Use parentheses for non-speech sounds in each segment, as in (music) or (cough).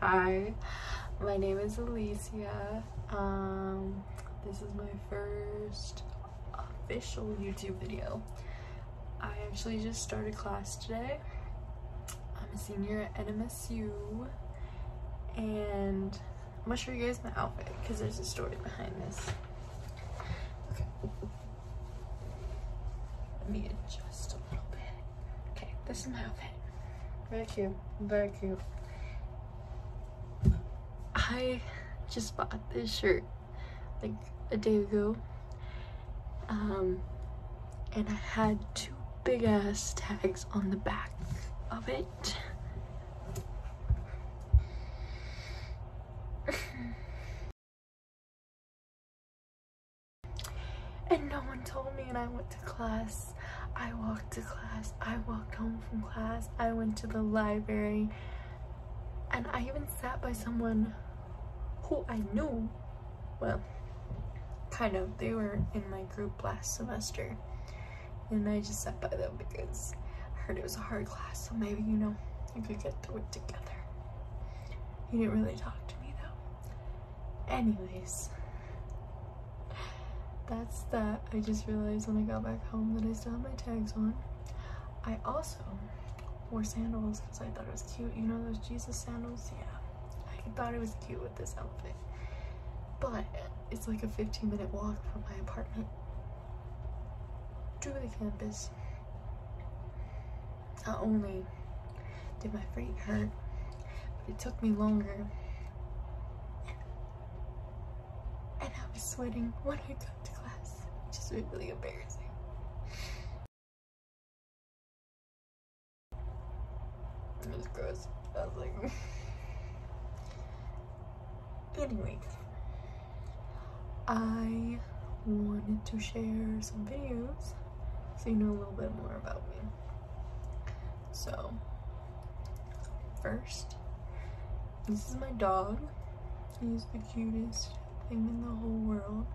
Hi, my name is Alyssia. Um, this is my first official YouTube video. I actually just started class today. I'm a senior at NMSU and I'm gonna show you guys my outfit because there's a story behind this. Okay. Let me adjust a little bit. Okay, this is my outfit. Very cute, very cute. I just bought this shirt like a day ago. Um, and I had two big ass tags on the back of it. and no one told me and I went to class. I walked to class. I walked home from class. I went to the library. And I even sat by someone who I knew. Well, kind of. They were in my group last semester. And I just sat by them because I heard it was a hard class. So maybe, you know, I could get through it together. He didn't really talk to me though. Anyways that's that. I just realized when I got back home that I still have my tags on. I also wore sandals because I thought it was cute. You know those Jesus sandals? Yeah. I thought it was cute with this outfit. But it's like a 15 minute walk from my apartment to the campus. Not only did my feet hurt, but it took me longer. And I was sweating when I got to class. just really embarrassing. It was gross. I was like, (laughs) anyways, I wanted to share some videos so you know a little bit more about me. So, first, this is my dog. He's the cutest thing in the whole world.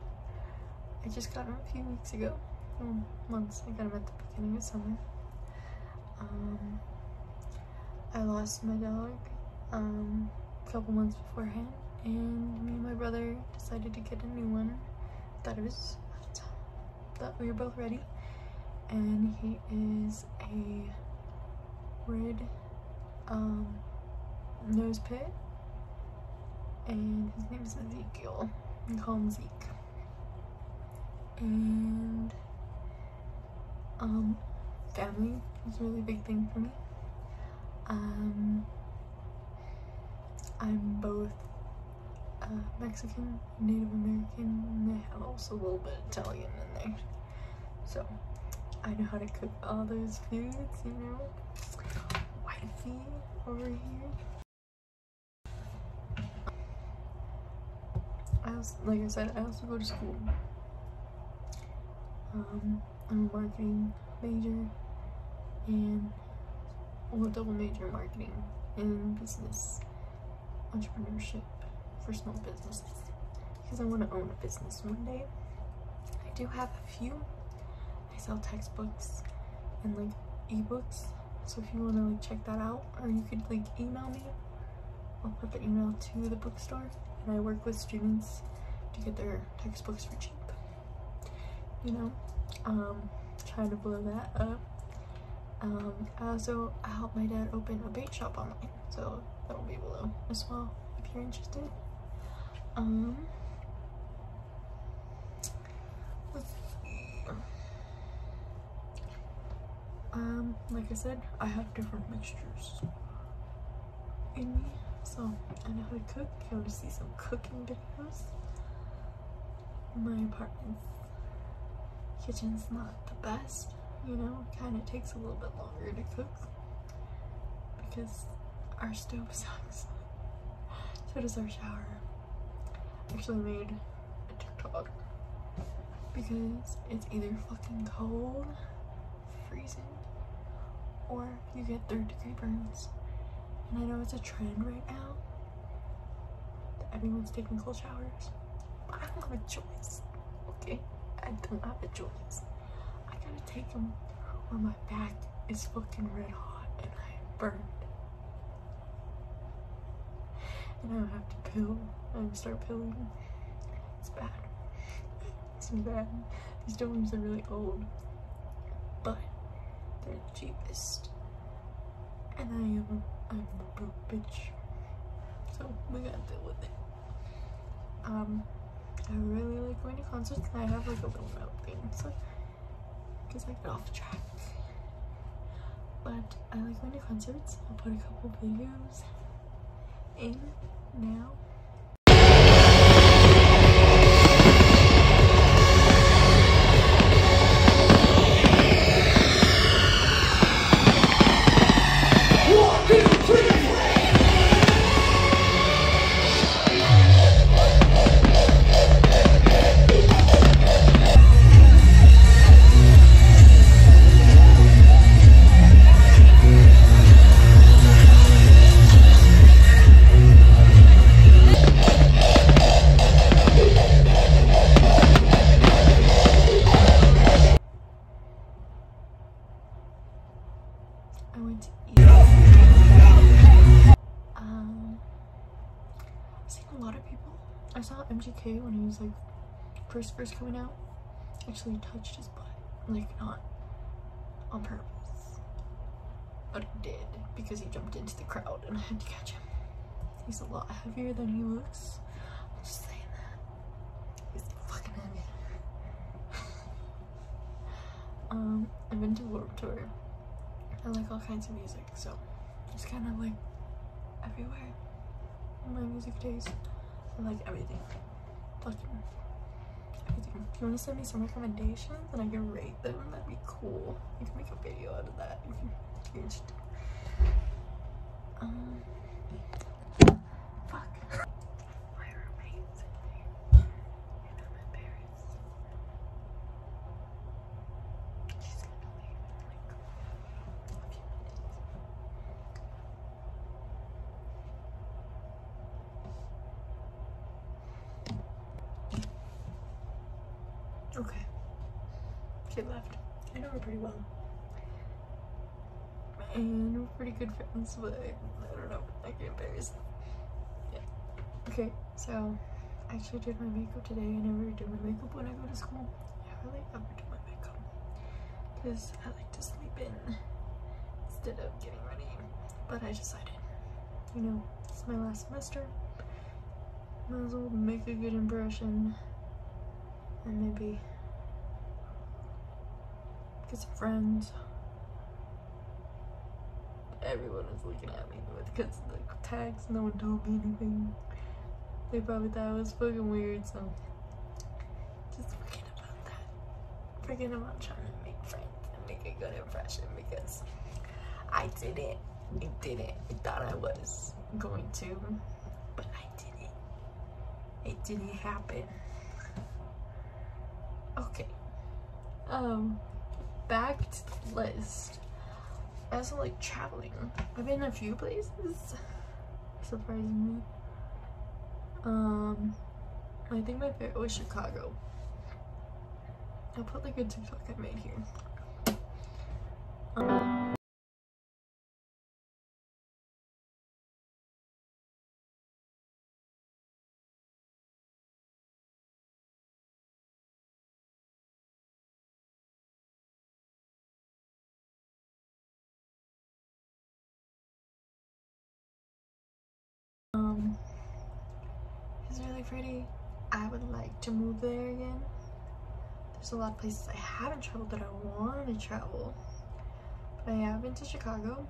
I just got him a few weeks ago. Oh, months. I got him at the beginning of summer. Um, I lost my dog um, a couple months beforehand, and me and my brother decided to get a new one. It was thought we were both ready, and he is a red um, nose pit, and his name is Ezekiel. We call him Zeke and um, family is a really big thing for me. Um, I'm both Mexican, Native American, and also a little bit Italian in there. So I know how to cook all those foods, you know. Wifey over here. I also, like I said, I also go to school. Um, I'm a marketing major and well, double major marketing and business entrepreneurship for small businesses because I want to own a business one day. I do have a few. I sell textbooks and like ebooks. So if you want to like check that out or you could like email me, I'll put the email to the bookstore and I work with students to get their textbooks for cheap. You know? Um trying to blow that up. Um I also I helped my dad open a bait shop online. So that'll be below as well if you're interested um um like I said I have different mixtures. In me. So I know how to cook. If you want to see some cooking videos. My apartment's kitchen's not the best, you know, it kind of takes a little bit longer to cook because our stove (laughs) sucks. so does our shower. Actually made a TikTok because it's either fucking cold, freezing, or you get third degree burns. And I know it's a trend right now that everyone's taking cold showers, but I don't have a choice, okay? I don't have a choice. I gotta take them or my back is fucking red hot and I am burned. I have to pill. I start pilling. It's bad. It's bad. These domes are really old, but they're the cheapest. And I am I'm a broke bitch. So we gotta deal with it. Um I really like going to concerts and I have like a little note thing so because I get off track. But I like going to concerts. I'll put a couple videos in now first first coming out. Actually touched his butt, like not on purpose, but he did because he jumped into the crowd and I had to catch him. He's a lot heavier than he looks. I'm just saying that. He's fucking heavy. (laughs) um, I've been to Warped Tour. I like all kinds of music, so it's kind of like everywhere in my music taste. I like everything. Fucking you want to send me some recommendations and I can rate them, that'd be cool. You can make a video out of that if you're interested. Um, fuck. My roommate's in there, and I'm embarrassed. She's gonna leave in like a few minutes. Okay. She left. I know her pretty well. And we're pretty good friends, but I, I don't know. I get embarrassed. Yeah. Okay, so I actually did my makeup today. I never do my makeup when I go to school. I really ever do my makeup. Because I like to sleep in instead of getting ready. But I decided, you know, it's my last semester. Might as well make a good impression and maybe get some friends. Everyone was looking at me because the tags, no one told me anything. They probably thought it was fucking weird, so just forget about that. Forget about trying to make friends and make a good impression because I didn't. I didn't. I thought I was going to, but I didn't. It didn't happen. Okay. Um, back to the list. I also like traveling. I've been a few places, Surprising me. Um, I think my favorite was Chicago. I'll put like a TikTok I made here. Really pretty. I would like to move there again. There's a lot of places I haven't traveled that I want to travel. But I have been to Chicago.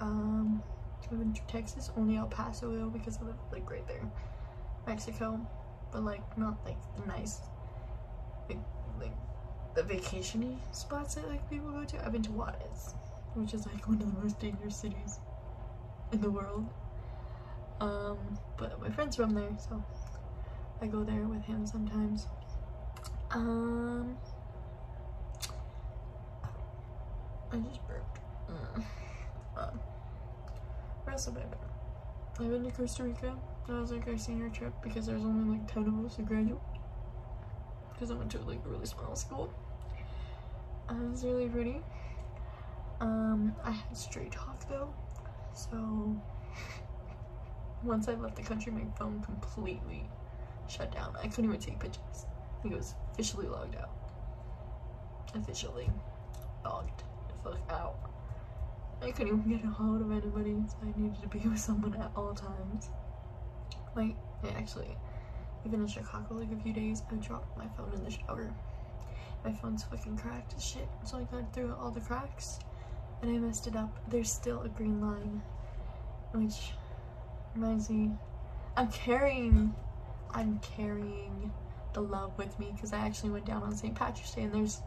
Um, I've been to Texas, only El Paso because I live like right there. Mexico, but like not like the nice, like, like the vacationy spots that like people go to. I've been to Juarez, which is like (laughs) one of the most dangerous cities in the world. Um, but my friend's from there, so I go there with him sometimes. Um, I just burped. Mm. Um, where else have I been? I've been to Costa Rica. That was like our senior trip because there's only like 10 of us who graduate. Because I went to like a really small school. Uh, it was really pretty. Um, I had straight talk though, so (laughs) once I left the country, my phone completely shut down. I couldn't even take pictures. I think It was officially logged out. Officially logged the fuck out. I couldn't even get a hold of anybody, so I needed to be with someone at all times. Like, actually, even in Chicago, like a few days, I dropped my phone in the shower. My phone's fucking cracked as shit, so I got through all the cracks and I messed it up. There's still a green line, which reminds me, I'm carrying, I'm carrying the love with me because I actually went down on St. Patrick's Day and there's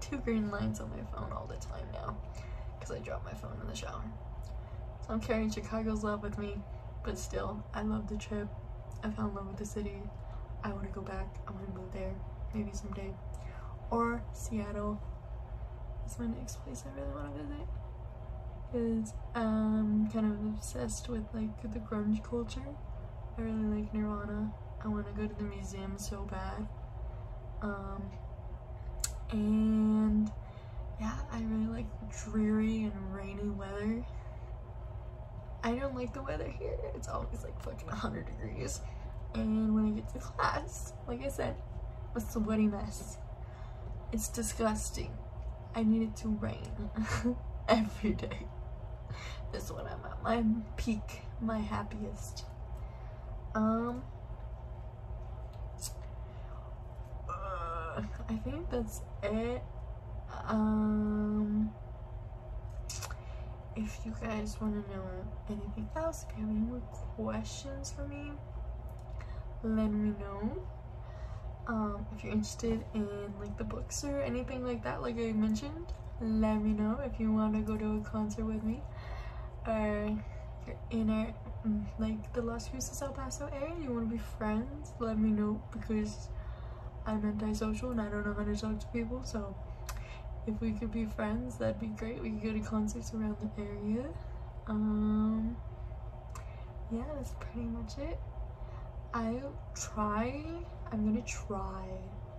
two green lines on my phone all the time now because I dropped my phone in the shower. So I'm carrying Chicago's love with me, but still, I love the trip. I fell in love with the city. I want to go back. I want to move there, maybe someday. Or Seattle. is my next place I really want to visit. Because I'm kind of obsessed with like the grunge culture. I really like Nirvana. I want to go to the museum so bad. Um, and yeah, I really like dreary and rainy weather. I don't like the weather here. It's always like fucking 100 degrees. And when I get to class, like I said, it's a sweaty mess. It's disgusting. I need it to rain (laughs) every day. This is when I'm at my peak, my happiest. Um, uh, I think that's it. Um, if you guys want to know anything else, if you have any more questions for me, let me know. Um, if you're interested in like the books or anything like that, like I mentioned, let me know if you want to go to a concert with me or you're in our mm, like the Las Cruces El Paso area, you want to be friends, let me know because I'm antisocial and I don't know how to talk to people. So if we could be friends, that'd be great. We could go to concerts around the area. Um, yeah, that's pretty much it. I'll try, I'm gonna try,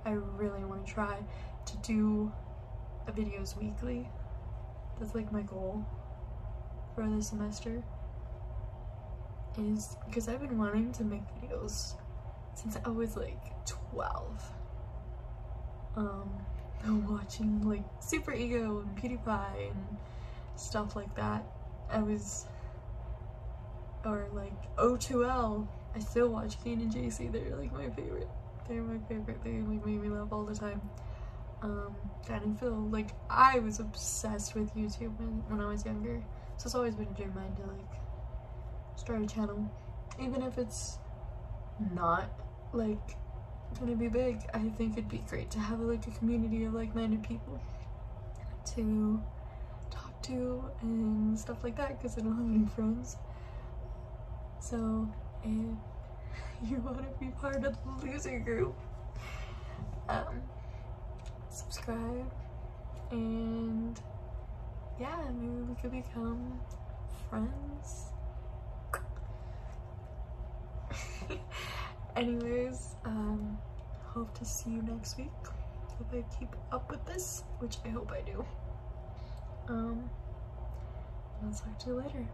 I really want to try to do videos weekly. That's like my goal for the semester. Is because I've been wanting to make videos since I was like 12. Um, watching like Super Ego and PewDiePie and stuff like that. I was, or like O2L. I still watch Kian and JC. They're like my favorite. They're my favorite. They like make me laugh all the time. Um, Dan and Phil. Like I was obsessed with YouTube when, when I was younger. So it's always been a dream of mine to like start a channel, even if it's not like gonna be big. I think it'd be great to have like a community of like-minded people to talk to and stuff like that because I don't have any friends. So if (laughs) you want to be part of the loser group, um, subscribe and yeah, maybe we could become friends. (laughs) Anyways, um, hope to see you next week if I keep up with this, which I hope I do. Um, I'll talk to you later.